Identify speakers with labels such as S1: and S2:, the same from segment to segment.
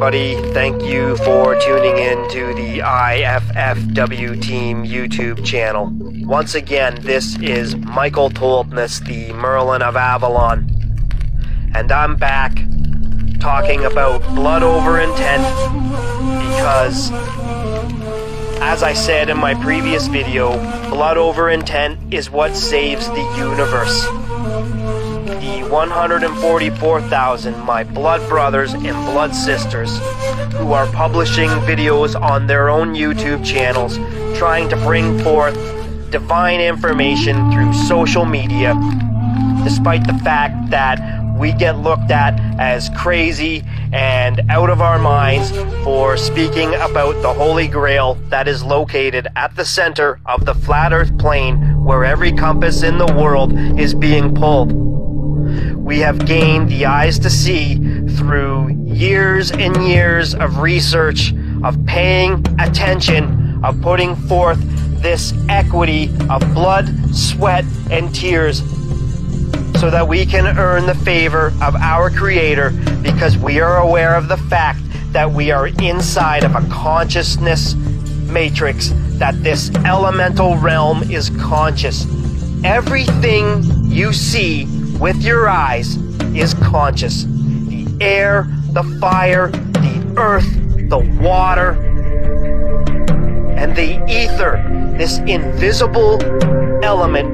S1: Everybody. Thank you for tuning in to the IFFW Team YouTube channel. Once again, this is Michael Toltness, the Merlin of Avalon. And I'm back talking about blood over intent because, as I said in my previous video, blood over intent is what saves the universe 144,000 my blood brothers and blood sisters who are publishing videos on their own YouTube channels trying to bring forth divine information through social media despite the fact that we get looked at as crazy and out of our minds for speaking about the Holy Grail that is located at the center of the flat earth plane where every compass in the world is being pulled we have gained the eyes to see through years and years of research, of paying attention, of putting forth this equity of blood, sweat, and tears so that we can earn the favor of our Creator because we are aware of the fact that we are inside of a consciousness matrix, that this elemental realm is conscious. Everything you see with your eyes is conscious. The air, the fire, the earth, the water, and the ether, this invisible element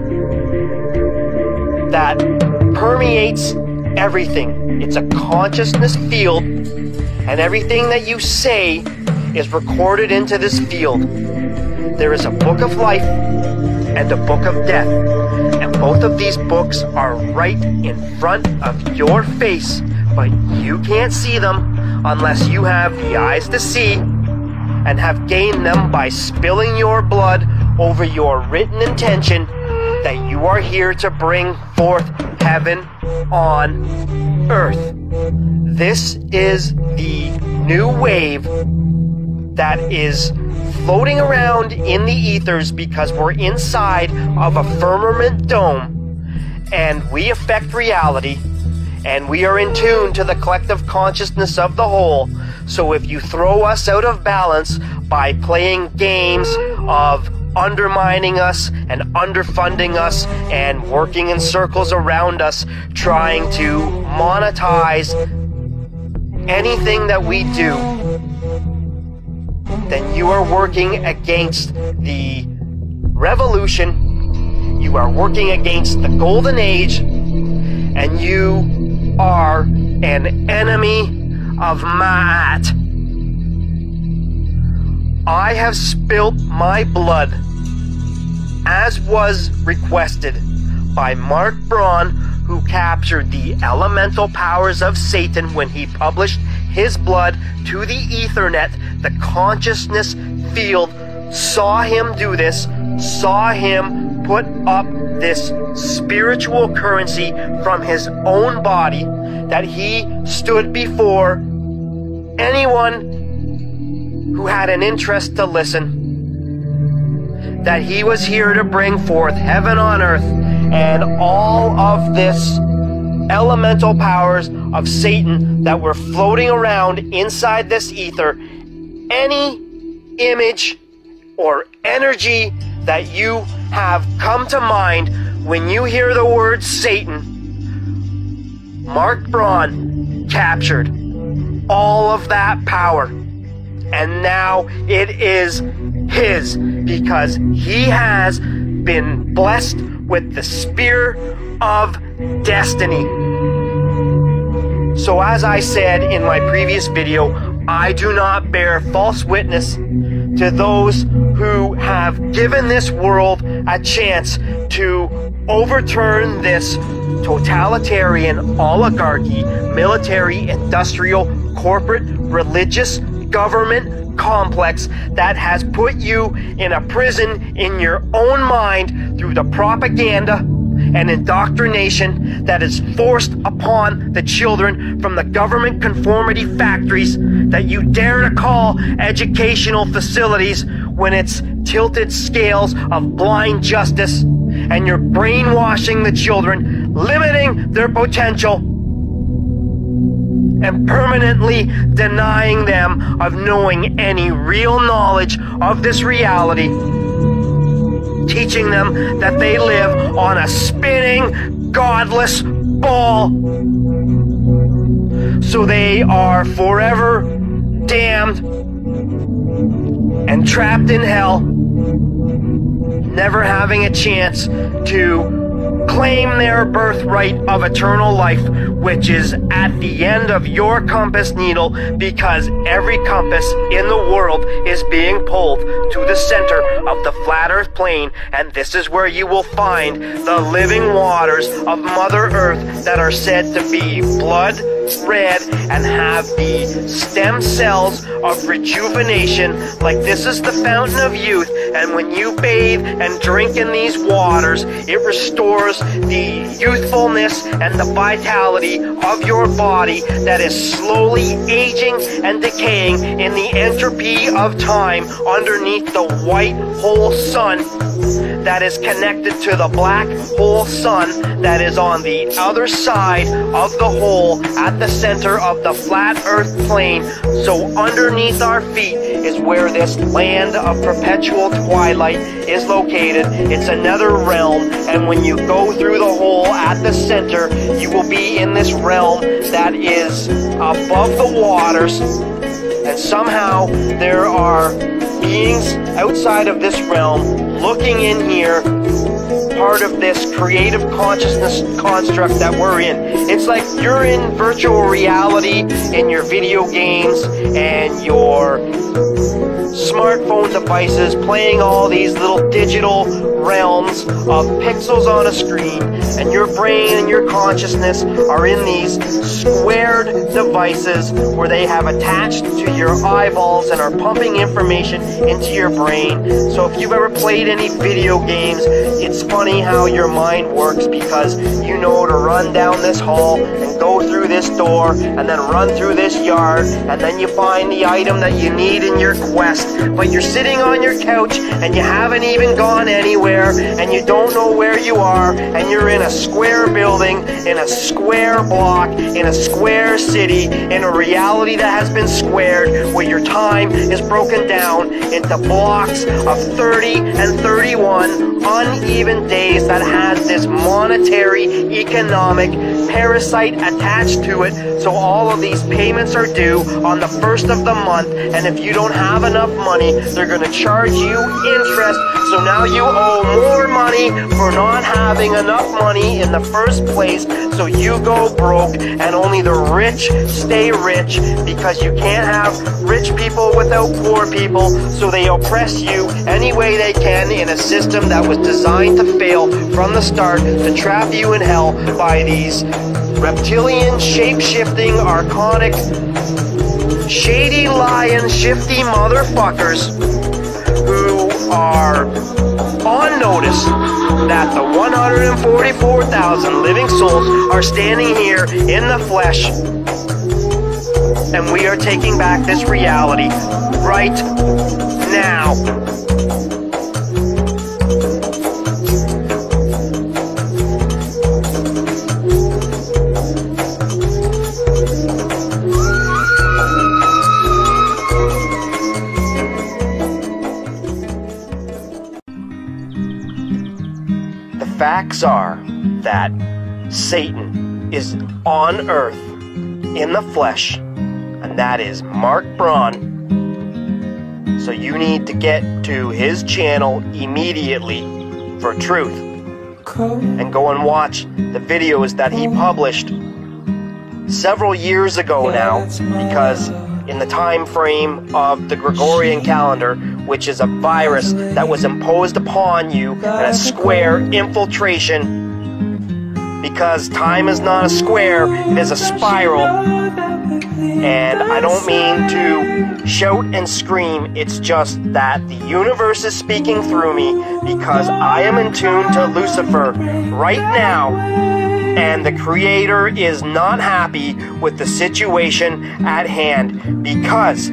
S1: that permeates everything. It's a consciousness field, and everything that you say is recorded into this field. There is a book of life and the book of death. And both of these books are right in front of your face, but you can't see them unless you have the eyes to see and have gained them by spilling your blood over your written intention that you are here to bring forth heaven on earth. This is the new wave that is floating around in the ethers because we're inside of a firmament dome and we affect reality and we are in tune to the collective consciousness of the whole. So if you throw us out of balance by playing games of undermining us and underfunding us and working in circles around us, trying to monetize anything that we do, then you are working against the revolution, you are working against the golden age, and you are an enemy of Maat. I have spilt my blood, as was requested by Mark Braun, who captured the elemental powers of Satan when he published his blood to the Ethernet. The consciousness field saw him do this, saw him put up this spiritual currency from his own body that he stood before anyone who had an interest to listen. That he was here to bring forth heaven on earth and all of this elemental powers of Satan that were floating around inside this ether. Any image or energy that you have come to mind when you hear the word Satan, Mark Braun captured all of that power. And now it is his because he has been blessed with the spear of destiny. So, as I said in my previous video, I do not bear false witness to those who have given this world a chance to overturn this totalitarian oligarchy, military, industrial, corporate, religious, government complex that has put you in a prison in your own mind through the propaganda and indoctrination that is forced upon the children from the government conformity factories that you dare to call educational facilities when it's tilted scales of blind justice and you're brainwashing the children, limiting their potential and permanently denying them of knowing any real knowledge of this reality teaching them that they live on a spinning, godless ball. So they are forever damned and trapped in hell, never having a chance to claim their birthright of eternal life, which is at the end of your compass needle, because every compass in the world is being pulled to the center of the flat earth plane, and this is where you will find the living waters of Mother Earth that are said to be blood, red and have the stem cells of rejuvenation. Like this is the fountain of youth and when you bathe and drink in these waters it restores the youthfulness and the vitality of your body that is slowly aging and decaying in the entropy of time underneath the white hole sun that is connected to the black hole sun that is on the other side of the hole at the center of the flat earth plane. So underneath our feet is where this land of perpetual twilight is located. It's another realm, and when you go through the hole at the center, you will be in this realm that is above the waters. And somehow there are beings outside of this realm looking in here part of this creative consciousness construct that we're in. It's like you're in virtual reality in your video games and your smartphone devices playing all these little digital realms of pixels on a screen and your brain and your consciousness are in these squared devices where they have attached to your eyeballs and are pumping information into your brain. So if you've ever played any video games, it's funny how your mind works because you know to run down this hall and go through this door and then run through this yard and then you find the item that you need in your quest. But you're sitting on your couch and you haven't even gone anywhere and you don't know where you are and you're in a square building, in a square block, in a square city, in a reality that has been squared where your time is broken down into blocks of 30 and 31 uneven days that has this monetary economic parasite attached to it. So all of these payments are due on the first of the month. And if you don't have enough money, they're going to charge you interest. So now you owe more money for not having enough money in the first place. So you go broke and only the rich stay rich because you can't have rich people without poor people. So they oppress you any way they can in a system that was designed to fail from the start to trap you in hell by these reptilian, shape-shifting, archonic, shady, lion, shifty motherfuckers who are on notice that the 144,000 living souls are standing here in the flesh and we are taking back this reality right now. Facts are that Satan is on earth in the flesh, and that is Mark Braun. So you need to get to his channel immediately for truth and go and watch the videos that he published several years ago now because in the time frame of the Gregorian calendar, which is a virus that was imposed upon you and a square infiltration because time is not a square, it is a spiral. And I don't mean to shout and scream, it's just that the universe is speaking through me because I am in tune to Lucifer right now. And the Creator is not happy with the situation at hand because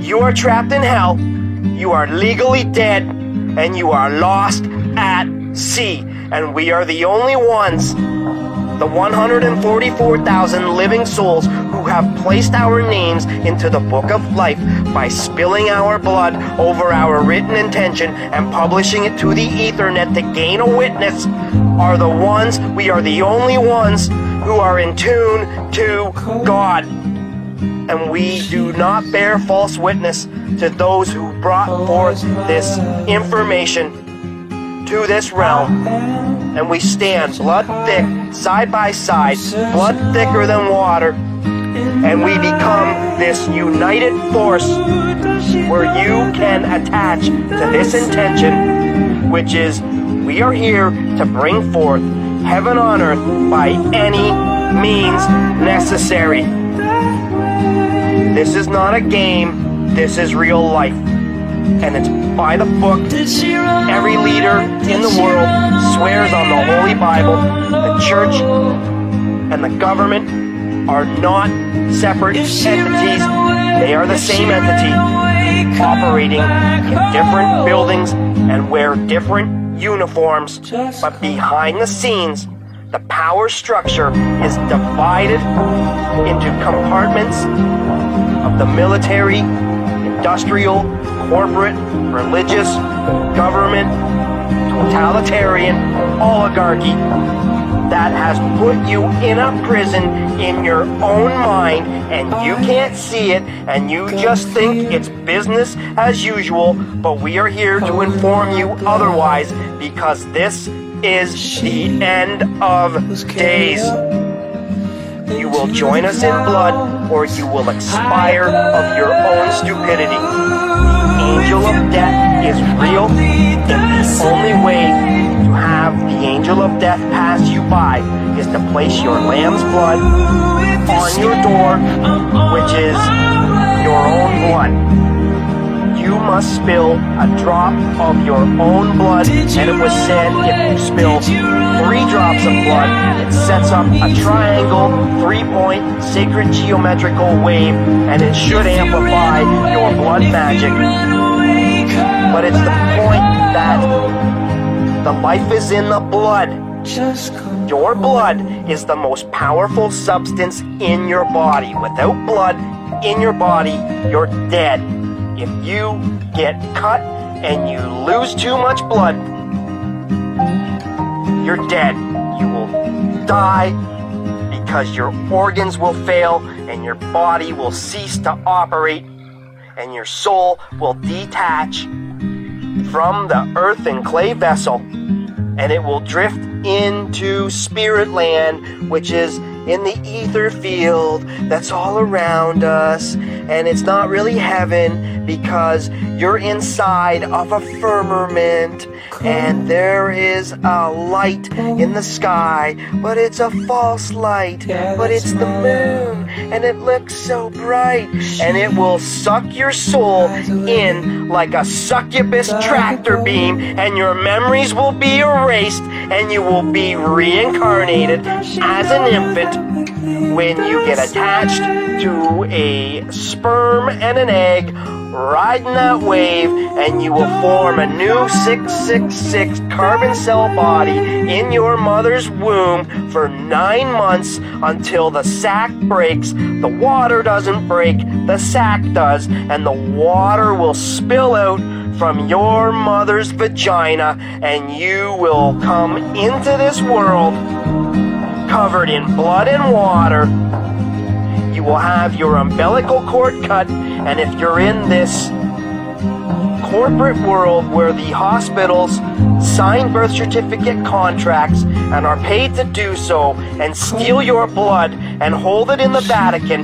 S1: you are trapped in hell, you are legally dead, and you are lost at sea. And we are the only ones the 144,000 living souls who have placed our names into the book of life by spilling our blood over our written intention and publishing it to the ethernet to gain a witness are the ones, we are the only ones who are in tune to God. And we do not bear false witness to those who brought forth this information to this realm, and we stand blood thick, side by side, blood thicker than water, and we become this united force where you can attach to this intention, which is we are here to bring forth heaven on earth by any means necessary. This is not a game, this is real life and it's by the book. Every leader in the world swears on the Holy Bible. The church and the government are not separate entities. They are the same entity operating in different buildings and wear different uniforms. But behind the scenes, the power structure is divided into compartments of the military, industrial, corporate, religious, government, totalitarian oligarchy that has put you in a prison in your own mind and you can't see it and you just think it's business as usual, but we are here to inform you otherwise because this is the end of days. You will join us in blood or you will expire of your own stupidity. The angel of death is real, and the only way to have the angel of death pass you by is to place your lamb's blood on your door, which is your own blood you must spill a drop of your own blood, and it was said if you spill three drops of blood, it sets up a triangle, three-point, sacred geometrical wave, and it should amplify your blood magic. But it's the point that the life is in the blood. Your blood is the most powerful substance in your body. Without blood in your body, you're dead. If you get cut and you lose too much blood, you're dead. You will die because your organs will fail and your body will cease to operate and your soul will detach from the earth and clay vessel and it will drift into spirit land, which is in the ether field that's all around us. And it's not really heaven because you're inside of a firmament. And there is a light in the sky, but it's a false light, but it's the moon and it looks so bright. And it will suck your soul in like a succubus tractor beam and your memories will be erased and you will be reincarnated as an infant when you get attached to a sperm and an egg riding that wave and you will form a new 666 carbon cell body in your mother's womb for nine months until the sac breaks. The water doesn't break, the sac does, and the water will spill out from your mother's vagina and you will come into this world covered in blood and water. You will have your umbilical cord cut, and if you're in this corporate world where the hospitals sign birth certificate contracts and are paid to do so and steal your blood and hold it in the Vatican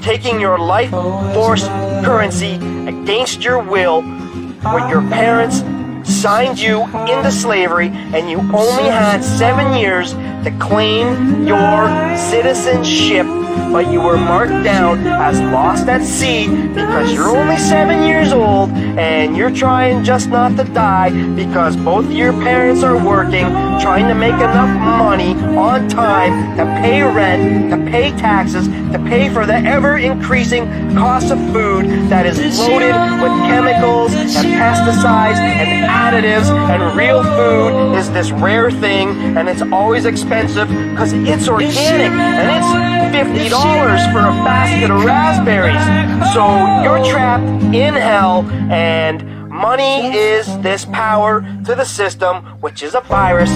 S1: taking your life force currency against your will when your parents signed you into slavery and you only had seven years to claim your citizenship, but you were marked down as lost at sea because you're only seven years old and you're trying just not to die because both your parents are working, trying to make enough money on time to pay rent, to pay taxes, to pay for the ever increasing cost of food that is loaded with chemicals and pesticides and additives and real food is this rare thing and it's always expensive because it's organic and it's $50 for a basket of raspberries. So you're trapped in hell and money is this power to the system which is a virus.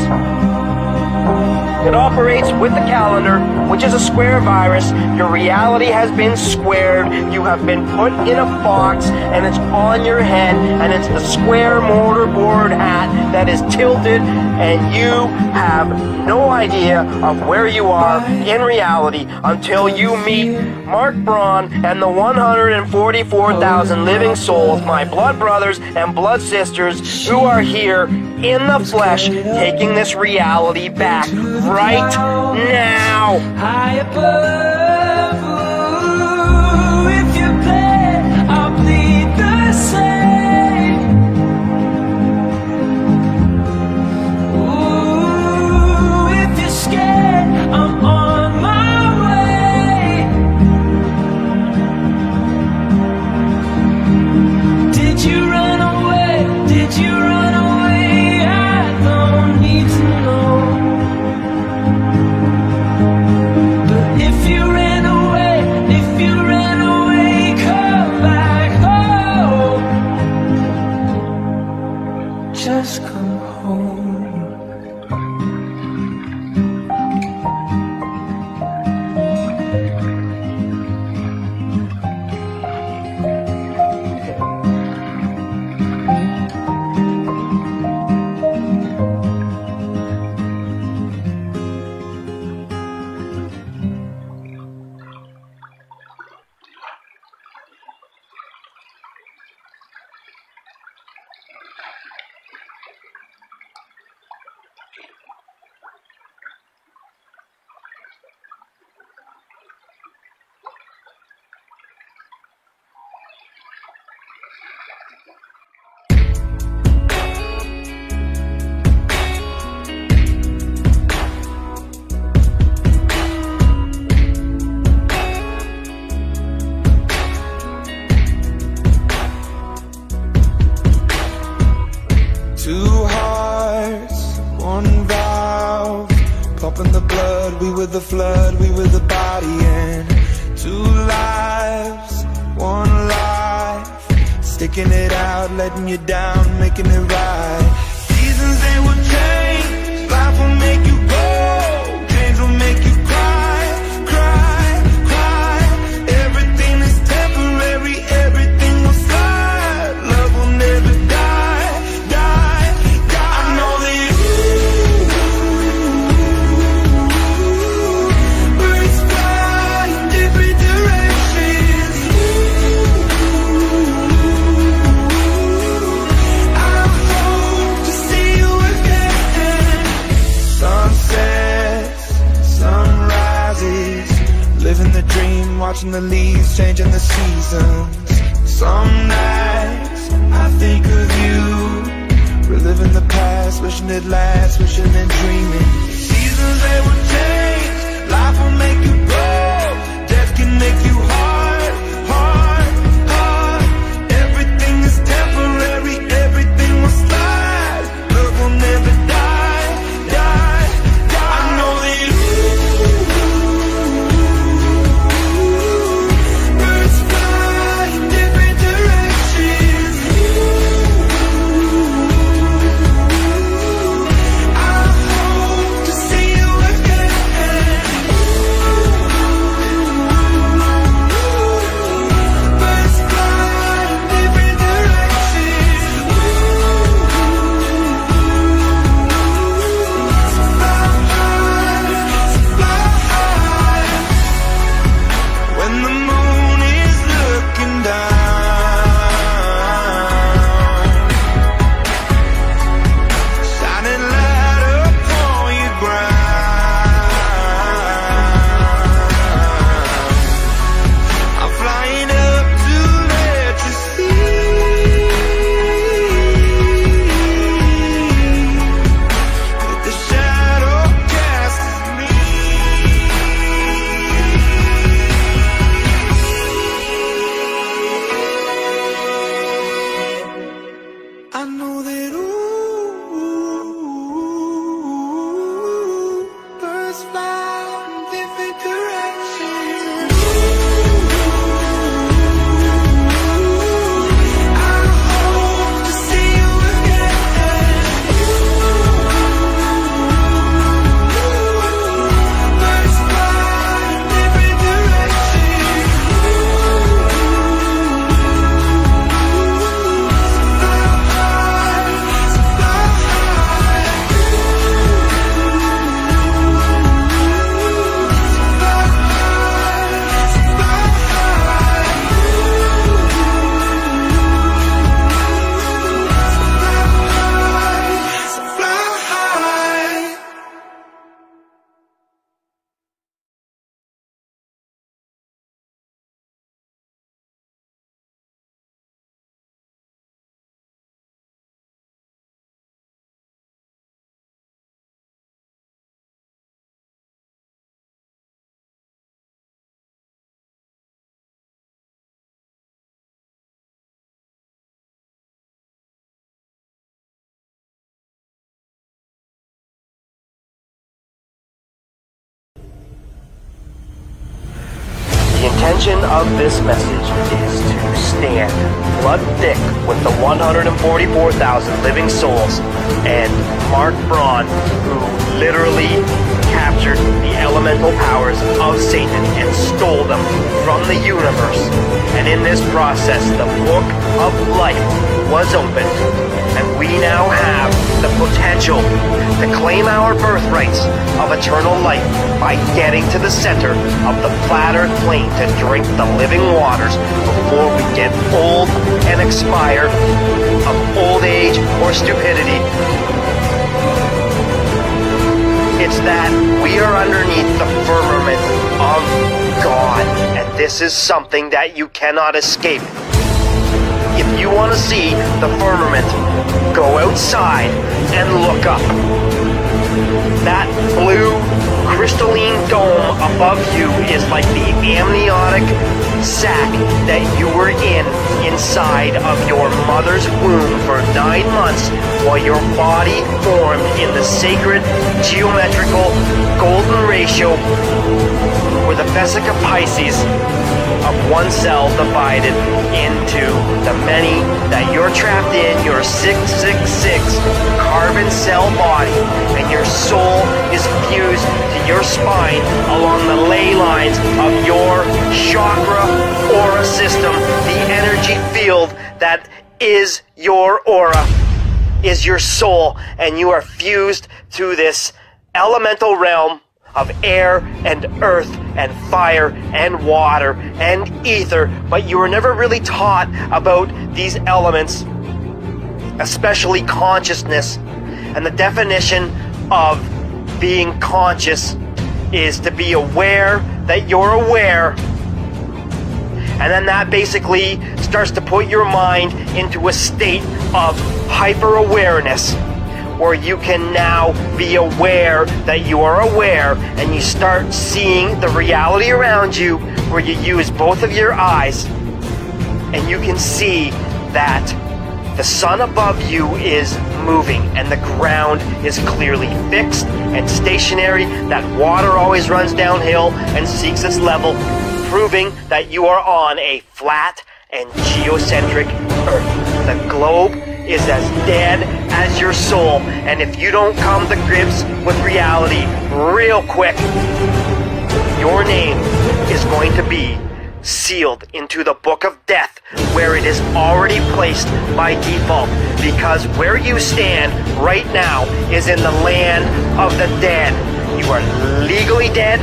S1: It operates with the calendar, which is a square virus. Your reality has been squared. You have been put in a box, and it's on your head, and it's the square mortarboard hat that is tilted, and you have no idea of where you are in reality until you meet Mark Braun and the 144,000 living souls, my blood brothers and blood sisters, who are here in the flesh, taking this reality back right now.
S2: Watching the leaves changing the seasons. Some nights I think of you, reliving the past, wishing it lasts, wishing and dreaming. Seasons they will change, life will make you grow, death can make you hard,
S1: intention of this message is to stand blood thick with the 144,000 living souls and Mark Braun, who literally captured the elemental powers of Satan and stole them from the universe. And in this process, the book of life was opened, and we now have the potential to claim our birthrights of eternal life by getting to the center of the flat earth plane to drink the living waters before we get old and expire of old age or stupidity it's that we are underneath the firmament of God, and this is something that you cannot escape. If you want to see the firmament, go outside and look up. That blue crystalline dome above you is like the amniotic sac that you were in inside of your mother's womb for nine months while your body formed in the sacred geometrical golden ratio with the vesica piscis of one cell divided into the many that you're trapped in your 666 carbon cell body and your soul is fused to your spine along the ley lines of your chakra aura system the energy field that is your aura is your soul and you are fused to this elemental realm of air and earth and fire and water and ether, but you were never really taught about these elements, especially consciousness. And the definition of being conscious is to be aware that you're aware. And then that basically starts to put your mind into a state of hyper awareness where you can now be aware that you are aware and you start seeing the reality around you where you use both of your eyes and you can see that the sun above you is moving and the ground is clearly fixed and stationary. That water always runs downhill and seeks its level, proving that you are on a flat and geocentric Earth. The globe is as dead as your soul, and if you don't come to grips with reality real quick, your name is going to be sealed into the book of death where it is already placed by default. Because where you stand right now is in the land of the dead. You are legally dead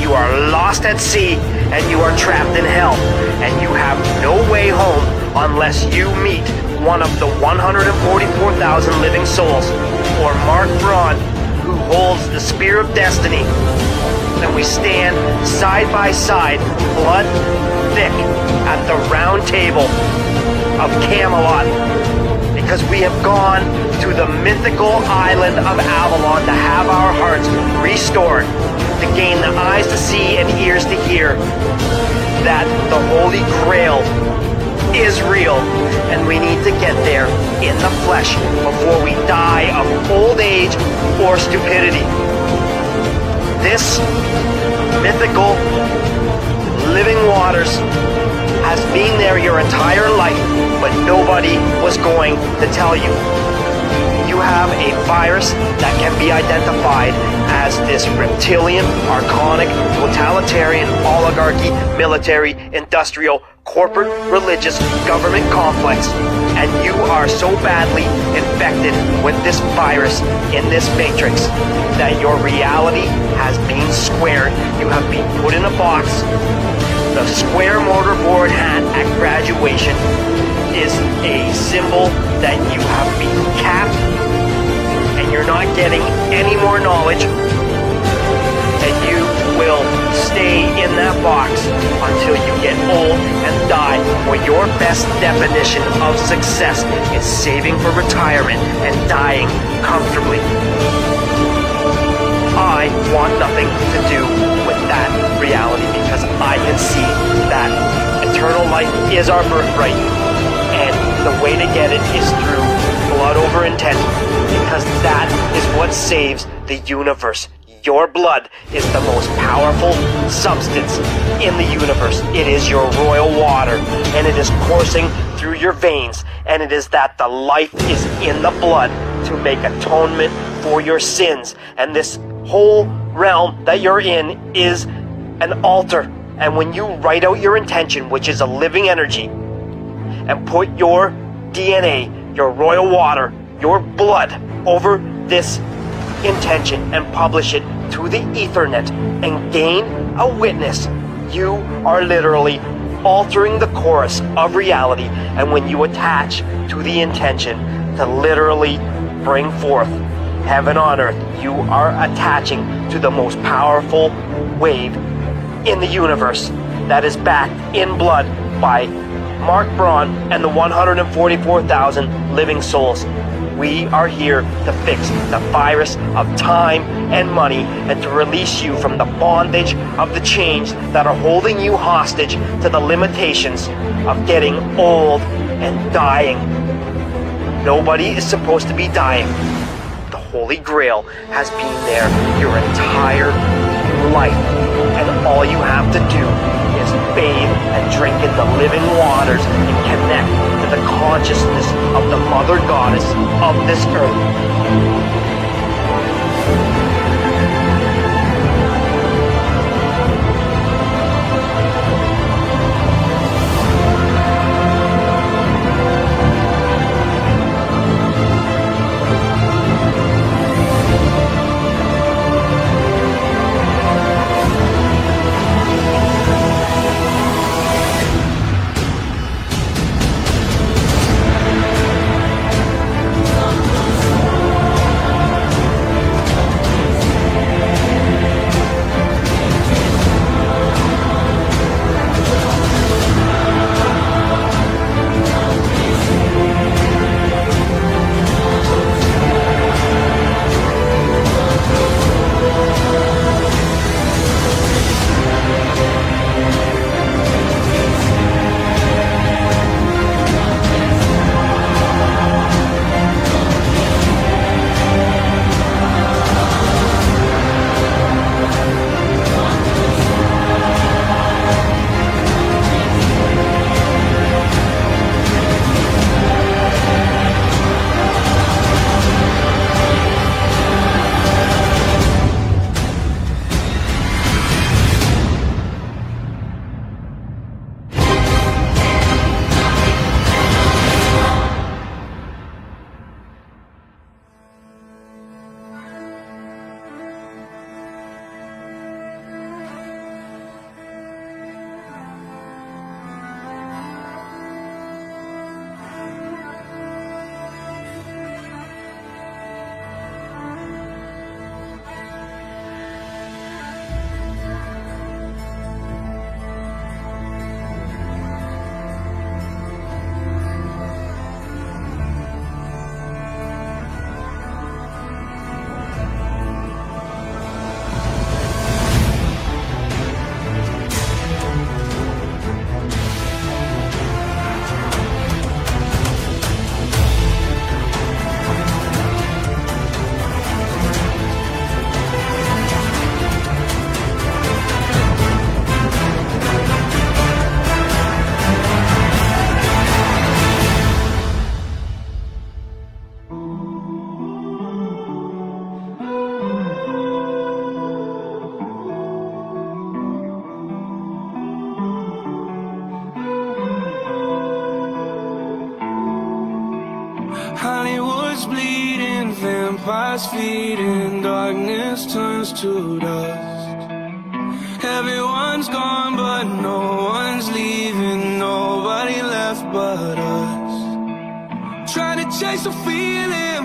S1: you are lost at sea and you are trapped in hell. And you have no way home unless you meet one of the 144,000 living souls or Mark Braun who holds the spear of destiny and we stand side by side, blood thick, at the round table of Camelot. Because we have gone to the mythical island of Avalon to have our hearts restored, to gain the eyes to see and ears to hear that the Holy Grail is real, and we need to get there in the flesh before we die of old age or stupidity this mythical living waters has been there your entire life, but nobody was going to tell you. You have a virus that can be identified as this reptilian, archonic, totalitarian, oligarchy, military, industrial, corporate, religious, government complex and you are so badly infected with this virus in this matrix that your reality has been squared. You have been put in a box. The square mortarboard hat at graduation is a symbol that you have been capped and you're not getting any more knowledge and you will stay in that box until you get old and die, where your best definition of success is saving for retirement and dying comfortably. I want nothing to do with that reality because I can see that eternal life is our birthright and the way to get it is through blood over intent because that is what saves the universe Your blood is the most powerful substance in the universe. It is your royal water, and it is coursing through your veins, and it is that the life is in the blood to make atonement for your sins. And this whole realm that you're in is an altar. And when you write out your intention, which is a living energy, and put your DNA, your royal water, your blood over this intention and publish it through the Ethernet and gain a witness, you are literally altering the chorus of reality. And when you attach to the intention to literally bring forth heaven on earth, you are attaching to the most powerful wave in the universe that is backed in blood by Mark Braun and the 144,000 living souls. We are here to fix the virus of time and money and to release you from the bondage of the chains that are holding you hostage to the limitations of getting old and dying. Nobody is supposed to be dying. The Holy Grail has been there your entire life, and all you have to do bathe and drink in the living waters and connect to the consciousness of the Mother Goddess of this earth.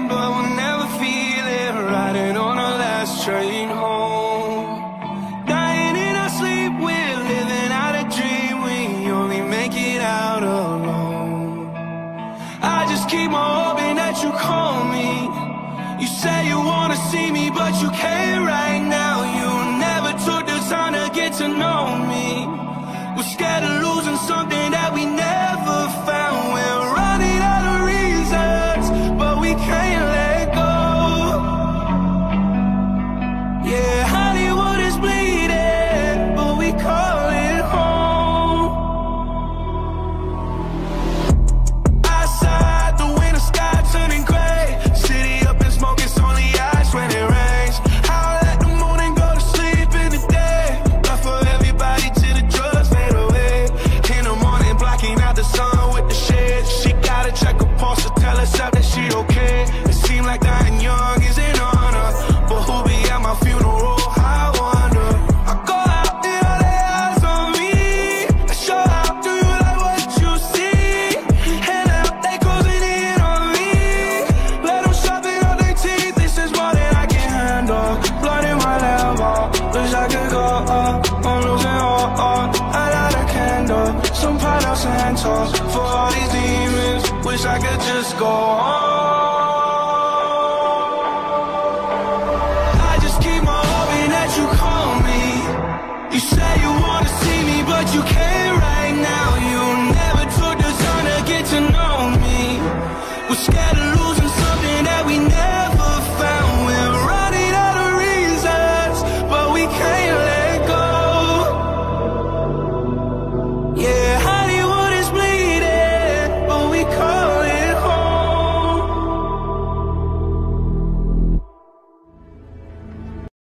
S2: But we'll never feel it. Riding on our last train home. Dying in our sleep, we're living out a dream. We only make it out alone. I just keep on hoping that you call me. You say you wanna see me, but you can't